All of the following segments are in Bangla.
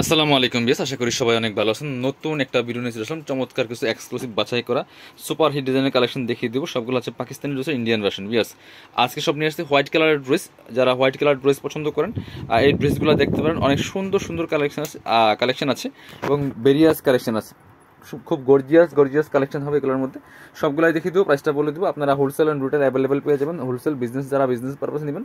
আসসালামু আলাইকুম বিয়াস আশা করি সবাই অনেক ভালো আছেন। নতুন একটা ভিডিও নিয়ে আসলাম। চমৎকার কিছু এক্সক্লুসিভ বাছাই করা সুপার হিট ডিজাইনের কালেকশন দেখিয়ে দেবো। সবগুলো আছে পাকিস্তানি ড্রেস ইন্ডিয়ান ভার্সন বিয়াস আজকে সব নিয়ে আসছে হোয়াইট কালারের ড্রেস যারা হোয়াইট কালার ড্রেস পছন্দ করেন আর এই ড্রেসগুলো দেখতে পারেন। অনেক সুন্দর সুন্দর কালেকশন আছে কালেকশন আছে এবং বেরিয়াস কালেকশন আছে। খুব গর্জিয়াস গর্জিয়াস কালেকশন হবে এগুলোর মধ্যে। সবগুলাই দেখিয়ে দেবো প্রাইসটা বলে দেবো। আপনারা হোলসেল অ্যান্ড রুটেল অ্যাভেলেবেল পেয়ে যাবেন। হোলসেল বিজনেস যারা বিজনেস পারপাস নেবেন,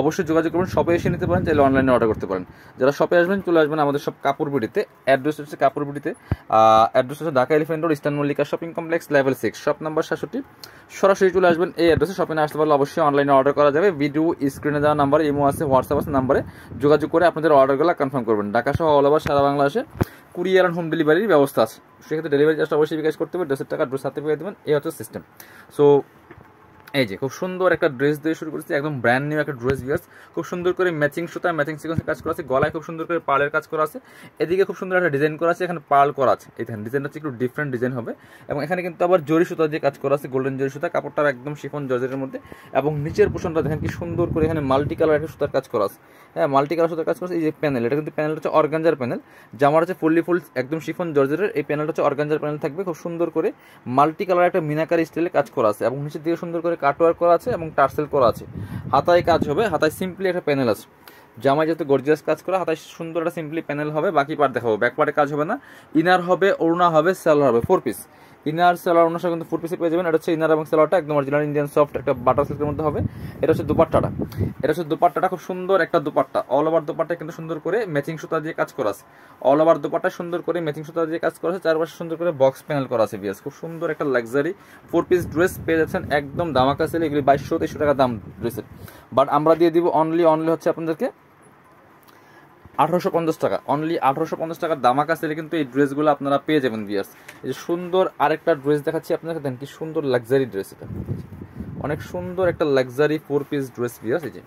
অবশ্যই যোগাযোগ করবেন। শপে এসে নিতে পারেন, চাইলে অনলাইনে অর্ডার করতে পারেন। যারা শপে আসবেন, চলে আসবেন আমাদের সব কাপড় বিডিতে অ্যাড্রেস হচ্ছে কাপড় বিডিতে অ্যাড্রেস হচ্ছে Dhaka Elephant Road Eastern Mallika shopping complex level six shop number সাতষট্টি। সরাসরি চলে আসবেন, এই অ্যাড্রেসে শপিং আসতে পারলে অবশ্যই অনলাইনে অর্ডার করা যাবে। ভিডিও স্ক্রিনে দেওয়া নাম্বার ইমো আছে হোয়াটসঅ্যাপ আছে নাম্বারে যোগাযোগ করে আপনাদের অর্ডারগুলো কনফার্ম করবেন। ঢাকা সহ অল ওভার সারা বাংলাদেশে। কুরিয়ার অ্যান্ড হোম ডেলিভারির ব্যবস্থা আছে। সেক্ষেত্রে ডেলিভারি চার্জটা অবশ্যই বিকাশ করতে হবে, ড্রেসের টাকা, ড্রেস হাতে পেয়ে দেবেন, এই হচ্ছে সিস্টেম সো এই যে, খুব সুন্দর একটা ড্রেস দিয়ে শুরু করেছি, একদম ব্র্যান্ড নিউ একটা ড্রেস বিয়ার্স খুব সুন্দর করে ম্যাচিং সুতা ম্যাচিং সিকোয়েন্সের কাজ করা আছে, গলায় খুব সুন্দর করে পার্লের কাজ করা আছে, এদিকে খুব সুন্দর একটা ডিজাইন করা আছে, এখানে পার্ল করা আছে। এখানে ডিজাইনটা হচ্ছে একটু ডিফারেন্ট ডিজাইন হবে। এবং এখানে কিন্তু আবার জরি সুতা দিয়ে কাজ করা আছে গোল্ডেন জরি সুতা কাপড়টা একদম শিফন জর্জেটের মধ্যে। এবং নিচের পোষণটা দেখেন কি সুন্দর করে এখানে মাল্টি কালার একটা সুতার কাজ করা আছে। হ্যাঁ মাল্টি কালার সুতার কাজ করা আছে, এই যে প্যানেল এটা কিন্তু প্যানেলটা হচ্ছে অর্গানজার প্যানেল জামার হচ্ছে ফুললি ফুল একদম শিফন জর্জেটের, এই প্যানেলটা হচ্ছে অর্গানজার প্যানেল থাকবে। খুব সুন্দর করে মাল্টি কালার একটা মিনাকারি স্টাইলে কাজ করা আছে। এবং নিচের দিকে সুন্দর করে কাটওয়ার করা আছে এবং টার্সেল করা আছে। হাতায় কাজ হবে, হাতায় সিম্পলি একটা প্যানেল আছে। জামায় যেহেতু গর্জিয়াস কাজ করা, হাতায় সুন্দর একটা সিম্পলি প্যানেল হবে, বাকি পার্ট দেখাবো। ব্যাক পার্টে কাজ হবে না। ইনার হবে, ওড়না হবে সেলার হবে ফোর পিস ইনার সেলার অনুসারে কিন্তু ফোর পিসে পেয়ে যাবেন। এটা হচ্ছে ইনার এবং সেলারটা একদম অরিজিনাল ইন্ডিয়ান সফট একটা বাটার সিল্কের মধ্যে হবে। এটা হচ্ছে দুপাট্টাটা। এটা হচ্ছে দুপাট্টাটা খুব সুন্দর একটা দুপাট্টা। অল ওভার দুপাট্টা কিন্তু সুন্দর করে ম্যাচিং সুতা দিয়ে কাজ করা আছে। অল ওভার দুপাট্টা সুন্দর করে ম্যাচিং সুতা দিয়ে কাজ করা আছে। চারপাশে সুন্দর করে বক্স প্যানেল করা আছে বিয়াস খুব সুন্দর একটা লাক্সারি ফোর পিস ড্রেস পেয়ে যাচ্ছেন একদম দামাকা সেলে এগুলি বাইশশো তেইশশো টাকা দাম ড্রেসের বাট আমরা দিয়ে দিব অনলি অনলি হচ্ছে আপনাদেরকে আঠারোশো পঞ্চাশ টাকা। অনলি আঠারোশো পঞ্চাশ টাকার দামাকা সেলে কিন্তু এই ড্রেসগুলো আপনারা পেয়ে যাবেন বিয়ার্স এই যে সুন্দর আরেকটা ড্রেস দেখাচ্ছি আপনাকে দেন কি সুন্দর লাক্সারি ড্রেস এটা। অনেক সুন্দর একটা লাক্সারি ফোর পিস ড্রেস বিয়ার্স এই যে।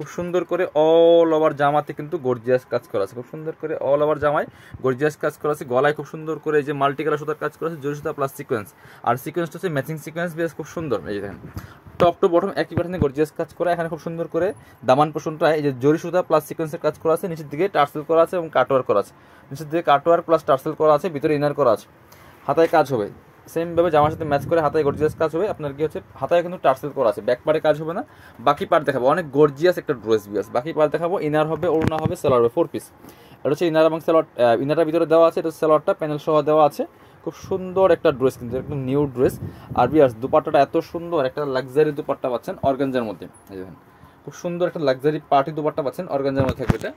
খুব সুন্দর করে অল ওভার জামাতে কিন্তু গর্জিয়াস কাজ করা আছে। খুব সুন্দর করে অল ওভার জামায় গর্জিয়াস কাজ করা আছে। গলায় খুব সুন্দর করে এই যে মাল্টি কালার সুতার কাজ করা আছে, জরি সুতা প্লাস সিকোয়েন্স আর সিকোয়েন্সটা হচ্ছে ম্যাচিং সিকোয়েন্স বেশ খুব সুন্দর। এই দেখেন টপ টু বটম একই প্যাটার্নে গর্জিয়াস কাজ করা। এখানে খুব সুন্দর করে দামান পোষণটা, এই যে জরি সুতা প্লাস সিকোয়েন্সের কাজ করা আছে। নিচের দিকে টার্সেল করা আছে এবং কাটওয়ার করা আছে। নিচের দিকে কাটওয়ার প্লাস টার্সেল করা আছে, ভিতরে ইনার করা আছে। হাতায় কাজ হবে। সেম ভাবে জামার সাথে ম্যাচ করে হাতায় গর্জিয়াস কাজ হবে। আপনার কি হচ্ছে, হাতায় কিন্তু টার্সেল করা আছে। ব্যাক পার্টে কাজ হবে না। বাকি পার্ট দেখাবো। অনেক গর্জিয়াস একটা ড্রেস বিয়াস। বাকি পার্ট দেখাবো। ইনার হবে, ওড়না হবে সেলার হবে ফোর পিস এটা হচ্ছে ইনার এবং সেলার ইনারটার ভিতরে দেওয়া আছে। এটা সেলারটা প্যানেল সহ দেওয়া আছে। খুব সুন্দর একটা ড্রেস কিন্তু, একদম নিউ ড্রেস আর বিয়ার্স দুপাট্টাটা এত সুন্দর, একটা লাক্সারি দুপাট্টা পাচ্ছেন অর্গানজার মধ্যে। খুব সুন্দর একটা লাক্সারি পার্টি দুপাট্টা পাচ্ছেন অর্গানজার মধ্যে থাকবে এটা।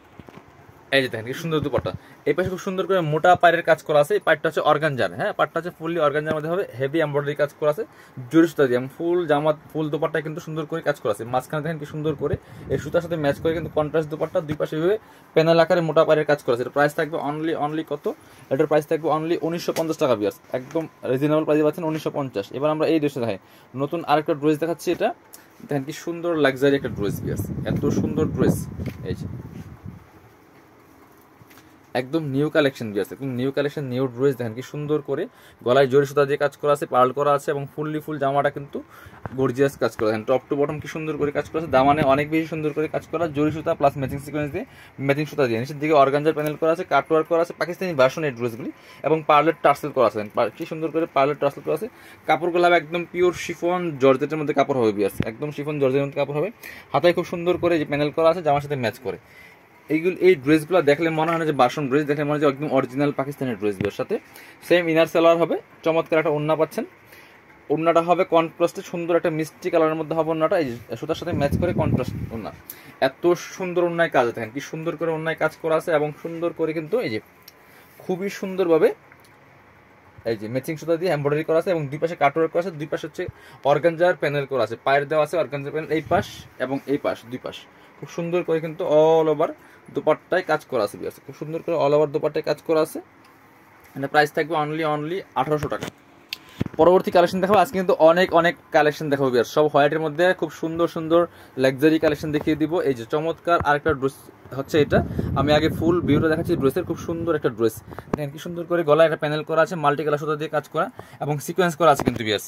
এই যে দেখেন, কি সুন্দর দুপাট্টা। এই পাশে খুব সুন্দর করে মোটা পায়ের কাজ করা আছে। এই পাটটা হচ্ছে অর্গানজার হ্যাঁ? পাটটা হচ্ছে ফুললি অর্গানজার মধ্যে হবে হেভি এমব্রয়ডারি কাজ করা আছে জরি সুতা দিয়ে। ফুল জামা, ফুল দুপাট্টায় কিন্তু সুন্দর করে কাজ করা আছে। মাঝখানে দেখেন কি সুন্দর করে এই সুতার সাথে ম্যাচ করে কিন্তু কন্ট্রাস্ট দুপাট্টা, দুই পাশে এভাবে প্যানেল আকারে মোটা পায়ের কাজ করা আছে। প্রাইস থাকবে অনলি অনলি কত? এটার প্রাইস থাকবে অনলি উনিশশো পঞ্চাশ টাকা বিয়ার্স একদম রিজনেবল প্রাইসে পাচ্ছেন উনিশশো পঞ্চাশ। এবার আমরা এই ড্রেসটা দেখাই। নতুন আরেকটা ড্রেস দেখাচ্ছি এটা। দেখেন কি সুন্দর লাক্সারি একটা ড্রেস বিয়ার্স এত সুন্দর ড্রেস এই যে। একদম নিউ কালেকশন দিয়ে আছে নিউ কালেকশন নিউ ড্রেস দেখেন কি সুন্দর করে গলায় জরি সুতা দিয়ে কাজ করা আছে, পার্ল করা আছে এবং ফুললি ফুল জামাটা কিন্তু গর্জিয়াস কাজ করা দেখেন টপ টু বটম কি সুন্দর করে কাজ করা আছে। দামানে অনেক বেশি সুন্দর করে কাজ করা জরি সুতা প্লাস ম্যাচিং সিকোয়েন্স দিয়ে ম্যাচিং সুতা দিয়ে। নিচের দিকে অর্গানজার প্যানেল করা আছে কাটওয়ার্ক করা আছে, পাকিস্তানি ভার্সন এই ড্রেসগুলি এবং পার্লের টার্সেল করা আছে। কি সুন্দর করে পার্লের টার্সেল করা আছে। কাপড়গুলো হবে একদম পিওর শিফন জর্জেটের মধ্যে কাপড় হবে, বিয়াস। একদম শিফন জর্জেটের মধ্যে কাপড় হবে। হাতায় খুব সুন্দর করে যে প্যানেল করা আছে, জামার সাথে ম্যাচ করে। এইগুলো এই ড্রেসগুলো দেখলে মনে হয় না যে বাসন ড্রেস, দেখলে মনে হয় একদম অরিজিনাল পাকিস্তানের ড্রেসগুলোর সাথে। সেম ইনার সেলার হবে, চমৎকার একটা ওন্না পাচ্ছেন। ওন্নাটা হবে কন্ট্রাস্টে সুন্দর একটা মিষ্টি কালারের মধ্যে হবে ওন্নাটা এই সুতার সাথে ম্যাচ করে কন্ট্রাস্ট ওন্না এত সুন্দর অন্যায় কাজ দেখেন কি সুন্দর করে অন্যায় কাজ করা আছে এবং সুন্দর করে কিন্তু এই যে খুবই সুন্দরভাবে এই যে ম্যাচিং সুতা দিয়ে এমব্রয়ডারি করা আছে এবং দুই পাশে কাটওয়ার্ক করা আছে, দুই পাশে হচ্ছে অর্গানজার প্যানেল করা আছে। পায়ের দেওয়া আছে অর্গানজার প্যানেল এই পাশ এবং এই পাশ, দুই পাশ। খুব সুন্দর করে কিন্তু অল ওভার দুপাট্টায় কাজ করা আছে বিয়ার্স খুব সুন্দর করে অল ওভার দুপাট্টায় কাজ করা আছে। মানে প্রাইস থাকবে অনলি অনলি আঠারোশো টাকা। পরবর্তী কালেকশন দেখাবো। আজকে কিন্তু অনেক অনেক কালেকশন দেখাবো বিয়ার সব হোয়াইটের মধ্যে খুব সুন্দর সুন্দর লাক্সারি কালেকশন দেখিয়ে দিব। এই যে চমৎকার আরেকটা ড্রেস হচ্ছে এটা। আমি আগে ফুল ভিউটা দেখাচ্ছি। ড্রেসের খুব সুন্দর একটা ড্রেস দেখেন কি সুন্দর করে গলায় একটা প্যানেল করা আছে মাল্টি কালার সুতা দিয়ে কাজ করা এবং সিকোয়েন্স করা আছে কিন্তু বিয়ার্স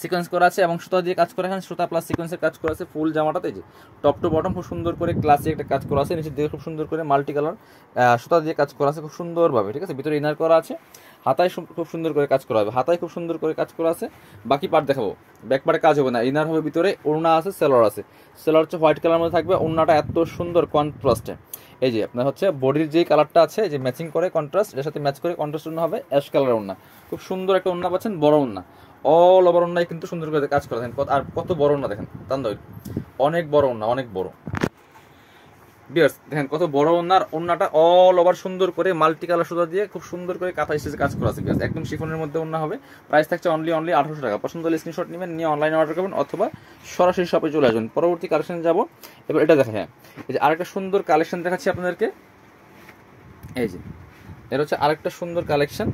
সিকোয়েন্স করা আছে এবং সুতা দিয়ে কাজ করা এখানে সুতা প্লাস সিকোয়েন্সের কাজ করা আছে ফুল জামাটাতে যে টপ টু বটম খুব সুন্দর করে ক্লাসিক একটা কাজ করা আছে, নিচের দিকে খুব সুন্দর করে মাল্টি কালার সুতা দিয়ে কাজ করা আছে খুব সুন্দরভাবে, ঠিক আছে? ভিতরে ইনার করা আছে, হাতায় খুব সুন্দর করে কাজ করা হবে, হাতায় খুব সুন্দর করে কাজ করা আছে, বাকি পার্ট দেখাবো ব্যাক পার্টে কাজ হবে না ইনার হবে ভিতরে, ওড়না আছে সেলর আছে সেলর হচ্ছে হোয়াইট কালার মধ্যে থাকবে, ওড়নাটা এত সুন্দর কন্ট্রাস্টে এই যে আপনার হচ্ছে বডির যে কালারটা আছে যে ম্যাচিং করে কন্ট্রাস্ট এর সাথে ম্যাচ করে কন্ট্রাস্ট ওড়না হবে অ্যাশ কালারের ওড়না, খুব সুন্দর একটা ওড়না পাচ্ছেন বড় ওড়না অল ওভার ওড়নায় কিন্তু সুন্দর করে কাজ করা, দেখেন আর কত বড় ওড়না দেখেন তান্দা অনেক বড় ওড়না অনেক বড়। বিয়ার্স দেখেন কত বড় ওনার ওন্নাটা অল ওভার সুন্দর করে মাল্টি কালার সুতা দিয়ে খুব সুন্দর করে কাঁথা স্টেজে কাজ করা আছে বিয়ার্স একদম শিফনের মধ্যে ওন্না হবে। প্রাইস থাকছে অনলি অনলি আঠারোশো টাকা। পছন্দ হলে স্ক্রিনশট নেবেন, নিয়ে অনলাইনে অর্ডার করবেন, অথবা সরাসরি শপে চলে আসবেন। পরবর্তী কালেকশন যাব। এবার এটা দেখা হ্যাঁ। এই যে আরেকটা সুন্দর কালেকশন দেখাচ্ছি আপনাদেরকে। এই যে, এর হচ্ছে আরেকটা সুন্দর কালেকশন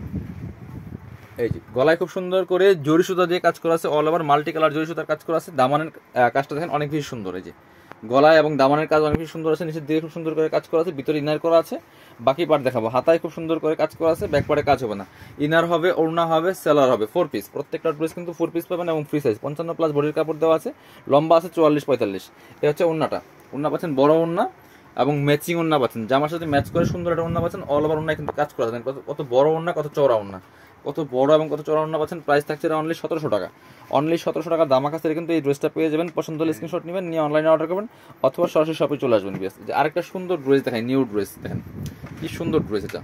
এই যে, গলায় খুব সুন্দর করে জরি সুতা দিয়ে কাজ করা আছে অল ওভার মাল্টি কালার জরি সুতার কাজ করা আছে। দামানের কাজটা দেখেন অনেক বেশি সুন্দর, এই যে। গলায় এবং দামানের কাজ অনেক বেশি সুন্দর আছে, নিচের দিকে খুব সুন্দর করে কাজ করা আছে, ভিতরে ইনার করা আছে। বাকি পার্ট দেখাবো। হাতায় খুব সুন্দর করে কাজ করা আছে ব্যাক পার্টে কাজ হবে না। ইনার হবে, ওড়না হবে সেলার হবে ফোর পিস প্রত্যেকটা ড্রেস কিন্তু ফোর পিস পাবেন এবং ফ্রি সাইজ পঞ্চান্ন প্লাস বডির কাপড় দেওয়া আছে, লম্বা আছে চুয়াল্লিশ, পঁয়তাল্লিশ। এ হচ্ছে ওড়নাটা। ওড়না পাচ্ছেন বড় ওড়না এবং ম্যাচিং ওড়না পাচ্ছেন। জামার সাথে ম্যাচ করে সুন্দর একটা ওড়না পাচ্ছেন অল ওভার ওড়না কিন্তু কাজ করা কত বড় ওড়না, কত চওড়া ওড়না। কত বড় এবং কত চড়া ওড়না পাচ্ছেন প্রাইস থাকছে এটা অনলি সতেরোশো টাকা। অনলি সতেরোশো টাকা দাম আকাশ কিন্তু এই ড্রেসটা পেয়ে যাবেন। পছন্দ হলে স্ক্রিনশট নেবেন, নিয়ে অনলাইনে অর্ডার করবেন, অথবা সরাসরি শপে চলে আসবেন বিএস আরেকটা সুন্দর ড্রেস দেখেন নিউ ড্রেস দেখেন। কি সুন্দর ড্রেস এটা।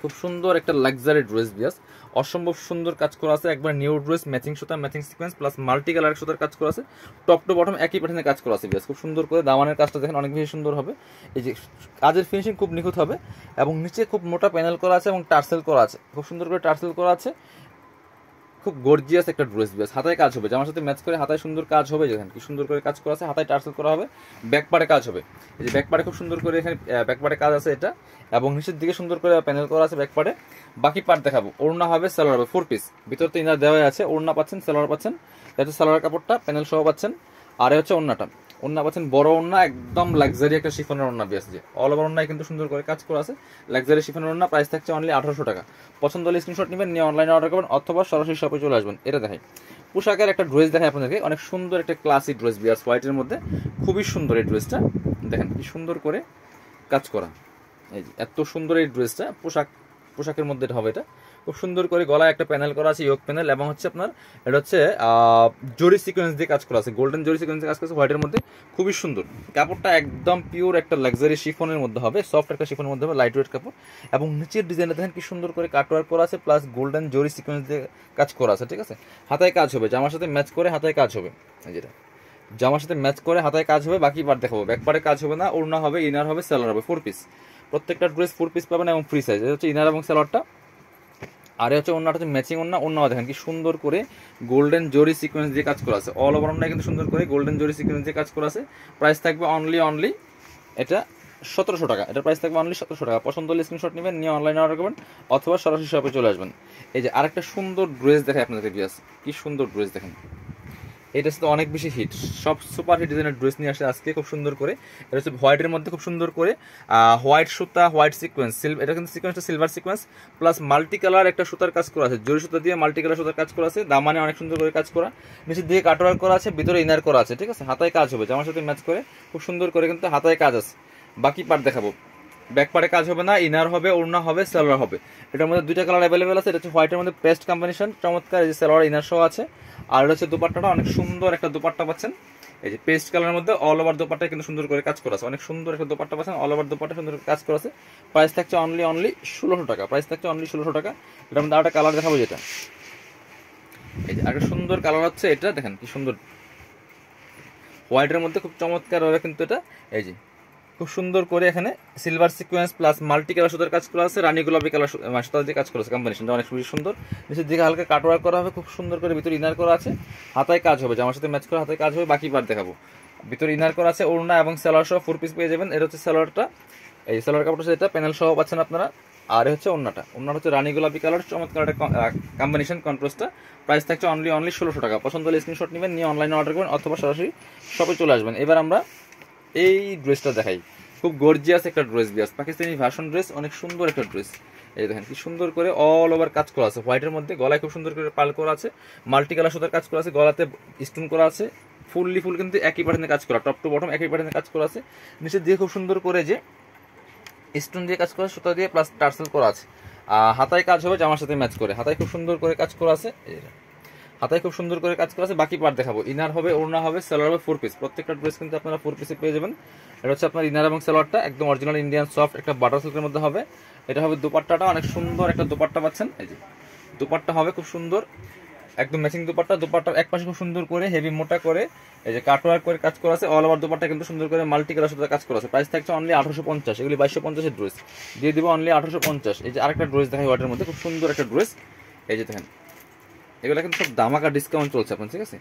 খুব সুন্দর একটা লাক্সারি ড্রেস বিয়াস। অসম্ভব সুন্দর কাজ করা আছে। একবার নিউ ড্রেস ম্যাচিং সুতা matching sequence plus multi colour সুতার কাজ করা আছে। টপ টু বটম একই প্যাটার্নে কাজ করা আছে, বিয়াস। খুব সুন্দর করে দামানের কাজটা দেখেন, অনেক বেশি সুন্দর হবে। এই যে কাজের ফিনিশিং খুব নিখুঁত হবে। এবং নিচে খুব মোটা প্যানেল করা আছে এবং টার্সেল করা আছে। খুব সুন্দর করে টার্সেল করা আছে। খুব গর্জিয়াস একটা ড্রেস বিয়াস হাতায় কাজ হবে। জামার সাথে ম্যাচ করে হাতায় সুন্দর কাজ হবে যেখানে কি সুন্দর করে কাজ করা আছে। হাতায় টার্সেল করা হবে ব্যাকপারে কাজ হবে। এই যে ব্যাকপারে খুব সুন্দর করে এখানে ব্যাকপারে কাজ আছে এটা। এবং নিচের দিকে সুন্দর করে প্যানেল করা আছে ব্যাকপারে বাকি পার্ট দেখাবো। ওড়না হবে সালোয়ার হবে ফোর পিস ভিতর ইনার দেওয়া আছে। ওড়না পাচ্ছেন সালোয়ার পাচ্ছেন। এটা হচ্ছে সালোয়ার কাপড়টা প্যানেল সহ পাচ্ছেন। আর হচ্ছে ওড়নাটা। ওড়না পাচ্ছেন, বড় ওড়না, একদম লাক্সারি একটা শিফনের ওড়না বিয়াস যে অল ওভার ওড়নায় কিন্তু সুন্দর করে কাজ করা আছে। লাক্সারি শিফনের ওড়না প্রাইস থাকছে অনলি আঠারোশো টাকা। পছন্দ হলে স্ক্রিনশট নেবেন, নিয়ে অনলাইনে অর্ডার করবেন, অথবা সরাসরি শপে চলে আসবেন। এটা দেখাই। পোশাকের একটা ড্রেস দেখায় আপনাদেরকে। অনেক সুন্দর একটা ক্লাসিক ড্রেস বিয়ার্স হোয়াইটের মধ্যে। খুবই সুন্দর এই ড্রেসটা দেখেন কি সুন্দর করে কাজ করা। এই যে, এত সুন্দর এই ড্রেসটা পোশাক, পোশাকের মধ্যে হবে এটা। খুব সুন্দর করে গলায় একটা প্যানেল করা আছে, ইয়োক প্যানেল, এবং হচ্ছে আপনার এটা হচ্ছে জরি সিকোয়েন্স দিয়ে কাজ করা আছে গোল্ডেন জরি সিকোয়েন্স দিয়ে কাজ করা আছে হোয়াইটের মধ্যে। খুবই সুন্দর। কাপড়টা একদম পিওর একটা লাক্সারি শিফনের মধ্যে হবে সফট একটা শিফনের মধ্যে হবে লাইট ওয়েট কাপড়। এবং নিচের ডিজাইনটা দেখেন কি সুন্দর করে কাটওয়ার্ক করা আছে প্লাস গোল্ডেন জরি সিকোয়েন্স দিয়ে কাজ করা আছে, ঠিক আছে? হাতায় কাজ হবে, জামার সাথে ম্যাচ করে হাতায় কাজ হবে যেটা। জামার সাথে ম্যাচ করে হাতায় কাজ হবে, বাকি পার্ট দেখাবো। পার্টে কাজ হবে না, ওড়না হবে ইনার হবে সেলার হবে ফোর পিস প্রত্যেকটা ড্রেস ফোর পিস পাবেন এবং ফ্রি সাইজ এটা হচ্ছে ইনার এবং সেলারটা আর হচ্ছে অন্য হচ্ছে ম্যাচিং অন্য অন্য দেখেন কি সুন্দর করে গোল্ডেন জরি সিকোয়েন্স দিয়ে কাজ করা আছে। অল ওভার কিন্তু সুন্দর করে গোল্ডেন জরি সিকোয়েন্স দিয়ে কাজ করা আছে। প্রাইস থাকবে অনলি অনলি এটা সতেরোশো টাকা। এটা প্রাইস থাকবে অনলি সতেরোশো টাকা। পছন্দ হলে স্ক্রিনশট নেবেন, নিয়ে অনলাইনে অর্ডার করবেন, অথবা সরাসরি শপে চলে আসবেন। এই যে আরেকটা সুন্দর ড্রেস দেখে আপনাদেরকে বিয়াস কি সুন্দর ড্রেস দেখেন। এটা সাথে অনেক বেশি হিট সব সুপার হিট ডিজাইনের ড্রেস নিয়ে আসে আজকে, খুব সুন্দর করে। এটা হচ্ছে হোয়াইটের মধ্যে খুব সুন্দর করে হোয়াইট সুতা হোয়াইট সিকোয়েন্স এটা কিন্তু সিকোয়েন্সটা silver sequence plus multi colour একটা সুতার কাজ করা আছে। জরি সুতা দিয়ে মাল্টি কালার সুতার কাজ করা আছে, দামানে অনেক সুন্দর করে কাজ করা। নিচের দিকে কাটওয়ার্ক করা আছে, ভিতরে ইনার করা আছে, ঠিক আছে? হাতায় কাজ হবে, জামার সাথে ম্যাচ করে, খুব সুন্দর করে কিন্তু হাতায় কাজ আছে। বাকি পার্ট দেখাবো। ব্যাক পার্টে কাজ হবে না ইনার হবে, ওড়না হবে সালোয়ার হবে। এটার মধ্যে দুইটা কালার অ্যাভেলেবেল আছে, এটা হচ্ছে হোয়াইটের মধ্যে পেস্ট কম্বিনেশন চমৎকার এই যে সালোয়ার ইনার সহ আছে। আর এটা হচ্ছে দুপাট্টাটা, অনেক সুন্দর একটা দুপাট্টা পাচ্ছেন। এই যে পেস্ট কালারের মধ্যে অল ওভার দোপাট্টা কিন্তু সুন্দর করে কাজ করা আছে। অনেক সুন্দর একটা দোপাট্টা পাচ্ছেন অল ওভার দোপাট্টা সুন্দর কাজ করা আছে। প্রাইস থাকছে অনলি অনলি ষোলোশো টাকা। প্রাইস থাকছে অনলি ষোলোশো টাকা। এটার মধ্যে আরেকটা কালার দেখাবো যেটা। এই যে একটা সুন্দর কালার হচ্ছে এটা, দেখেন কি সুন্দর। হোয়াইটের মধ্যে খুব চমৎকার হবে কিন্তু এটা, এই যে খুব সুন্দর করে এখানে silver sequence plus multi colour সুতার কাজ করা আছে, রানী গোলাপি কালার সুতার দিয়ে কাজ করা আছে কম্বিনেশনটা অনেক বেশি সুন্দর। নিচের দিকে হালকা কাটওয়ার্ক করা হবে, খুব সুন্দর করে ভিতরে ইনার করা আছে। হাতায় কাজ হবে, জামার সাথে ম্যাচ করে হাতায় কাজ হবে, বাকি পার দেখাবো। ভিতরে ইনার করা আছে, ওড়না এবং সেলার সহ ফোর পিস পেয়ে যাবেন। এটা হচ্ছে সেলারটা এই সেলার কাপড়টা এটা প্যানেল সহ পাচ্ছেন আপনারা। আর হচ্ছে অন্যটা অন্যটা হচ্ছে রানী গোলাপি কালার চমৎকার একটা কম্বিনেশন কন্ট্রাস্টটা প্রাইস থাকছে অনলি অনলি ষোলোশো টাকা। পছন্দ হলে স্ক্রিনশট নেবেন, নিয়ে অনলাইনে অর্ডার করবেন, অথবা সরাসরি শপে চলে আসবেন। এবার আমরা এই ড্রেসটা দেখাই। খুব গর্জিয়াস একটা ড্রেস বিয়াস। পাকিস্তানি ভার্সন ড্রেস অনেক সুন্দর একটা ড্রেস এই দেখেন কি সুন্দর করে অল ওভার কাজ করা আছে। হোয়াইটের মধ্যে গলায় খুব সুন্দর করে পাল করা আছে। মাল্টি কালার সুতার কাজ করা আছে। গলাতে স্টোন করা আছে। ফুললি ফুল কিন্তু একই প্যাটার্নে কাজ করা টপ টু বটম একই প্যাটার্নে কাজ করা আছে। নিচে দিয়ে খুব সুন্দর করে যে স্টোন দিয়ে কাজ করা সুতা দিয়ে প্লাস টার্সেল করা আছে। হাতায় কাজ হবে জামার সাথে ম্যাচ করে। হাতায় খুব সুন্দর করে কাজ করা আছে। হাতায় খুব সুন্দর করে কাজ করা আছে। বাকি পার্ট দেখাবো। ইনার হবে, ওড়না হবে সেলার হবে ফোর পিস প্রত্যেকটা ড্রেস কিন্তু আপনারা ফোর পিসে পেয়ে যাবেন। এটা হচ্ছে আপনার ইনার এবং সেলোয়ারটা একদম অরিজিনাল ইন্ডিয়ান সফট একটা বাটার সিল্কের মধ্যে হবে। এটা হবে দুপাট্টাটা। অনেক সুন্দর একটা দুপাট্টা পাচ্ছেন। এই যে, দুপাট্টা হবে খুব সুন্দর। একদম ম্যাচিং দুপাট্টা। দুপাট্টার এক পাশে খুব সুন্দর করে হেভি মোটা করে এই যে কাটওয়ার্ক করে কাজ করা আছে। অল ওভার দুপাট্টা কিন্তু সুন্দর করে মাল্টি কালার সাথে কাজ করা আছে। প্রাইস থাকছে অনলি আঠারোশো পঞ্চাশ। এগুলি বাইশশো পঞ্চাশের ড্রেস দিয়ে দিব অনলি আঠারোশো পঞ্চাশ। এই যে আরেকটা ড্রেস দেখাই ওয়াটার মধ্যে। খুব সুন্দর একটা ড্রেস এই যে দেখেন এগুলো কিন্তু সব দামাকা ডিসকাউন্ট চলছে আপনার ঠিক আছে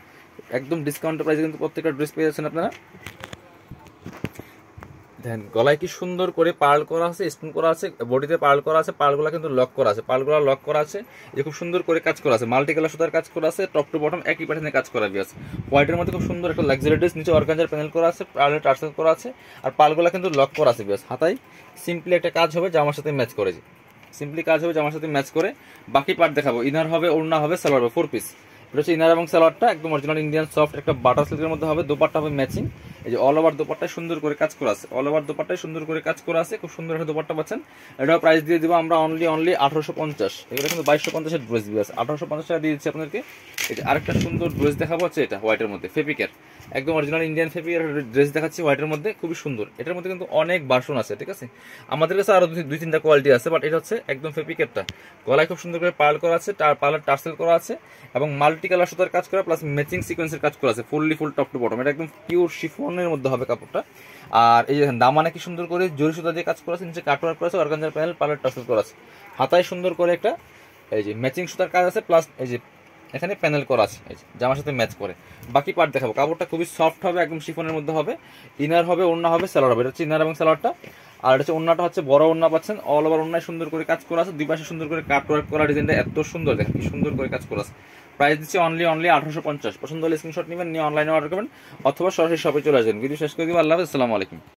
একদম ডিসকাউন্টের প্রাইসে কিন্তু প্রত্যেকটা ড্রেস পেয়ে যাচ্ছেন আপনারা দেখেন গলায় কি সুন্দর করে পার্ল করা আছে স্পুন করা আছে বডিতে পার্ল করা আছে পার্লগুলো কিন্তু লক করা আছে পার্লগুলো লক করা আছে যে খুব সুন্দর করে কাজ করা আছে মাল্টি কালার সুতার কাজ করা আছে টপ টু বটম একই প্যাটার্নে কাজ করা আছে হোয়াইটের মধ্যে খুব সুন্দর একটা লাক্সারি ড্রেস নিচে অর্গানজার প্যানেল করা আছে পার্লের টার্সেল করা আছে আর পার্লগুলো কিন্তু লক করা আছে বিয়াস হাতায় সিম্পলি একটা কাজ হবে জামার সাথে ম্যাচ করে সিম্পলি কাজ হবে জামার সাথে ম্যাচ করে বাকি পার্ট দেখাবো। ইনার হবে ওড়না হবে সালোয়ার হবে ফোর পিস এটা হচ্ছে ইনার এবং সালোয়ারটা একদম অরিজিনাল ইন্ডিয়ান সফট একটা বাটার সিল্কের মধ্যে হবে, দোপাট্টা হবে ম্যাচিং এই যে অল ওভার দোপাট্টায় সুন্দর করে কাজ করা আছে। অল ওভার দোপাট্টায় সুন্দর করে কাজ করা আছে, খুব সুন্দর একটা দোপাট্টা পাচ্ছেন। এটাও প্রাইস দিয়ে দিব আমরা অনলি অনলি আঠারোশো পঞ্চাশ। এগুলো কিন্তু বাইশশো পঞ্চাশের ড্রেস দিয়ে আছে আঠারোশো পঞ্চাশ টাকা দিয়ে দিচ্ছি আপনাদেরকে। এটা আরেকটা সুন্দর ড্রেস দেখাবো হচ্ছে এটা হোয়াইটের মধ্যে ফেপিকের একদম অরিজিনাল ইন্ডিয়ান ফেপিকের ড্রেস দেখাচ্ছি হোয়াইটের মধ্যে, খুবই সুন্দর। এটার মধ্যে কিন্তু অনেক বাসন আছে, ঠিক আছে? আমাদের কাছে আরও দুই- তিনটা কোয়ালিটি আছে বাট এটা হচ্ছে একদম ফেপিকেরটা গলায় খুব সুন্দর করে পার্ল করা আছে, তার পার্লার টার্সেল করা আছে, এবং মাল্টি কালার সুতার কাজ করা প্লাস ম্যাচিং সিকোয়েন্সের কাজ করা আছে fully full top to bottom এটা একদম পিওর শিফনের মধ্যে হবে কাপড়টা। আর এই দেখেন, দামানে কি সুন্দর করে জরি সুতা দিয়ে কাজ করা আছে, নিচে কাটওয়ার করা আছে অর্গানজার প্যানেল পার্লার টার্সেল করা আছে। হাতায় সুন্দর করে একটা, এই যে ম্যাচিং সুতার কাজ আছে প্লাস এই যে এখানে প্যানেল করা আছে জামার সাথে ম্যাচ করে। বাকি পার্ট দেখাবো। কাপড়টা খুবই সফট হবে, একদম শিফনের মধ্যে হবে। ইনার হবে, ওড়না হবে সালোয়ার হবে। এটা হচ্ছে ইনার এবং সালোয়ারটা আর এটা হচ্ছে ওড়নাটা হচ্ছে বড় ওড়না পাচ্ছেন। অল ওভার ওড়নায় সুন্দর করে কাজ করা আছে। দুই পাশে সুন্দর করে কাট ওয়ার্ক করা। ডিজাইনটা এত সুন্দর, দেখেন কি সুন্দর করে কাজ করা আছে। প্রাইস দিচ্ছে অনলি অনলি আঠারোশো পঞ্চাশ। পছন্দ হলে স্ক্রিনশট নেবেন, নিয়ে অনলাইনে অর্ডার করবেন। অথবা সরাসরি শপে চলে আসবেন। ভিডিও শেষ করে দিব। আল্লাহ আসসালামু আলাইকুম।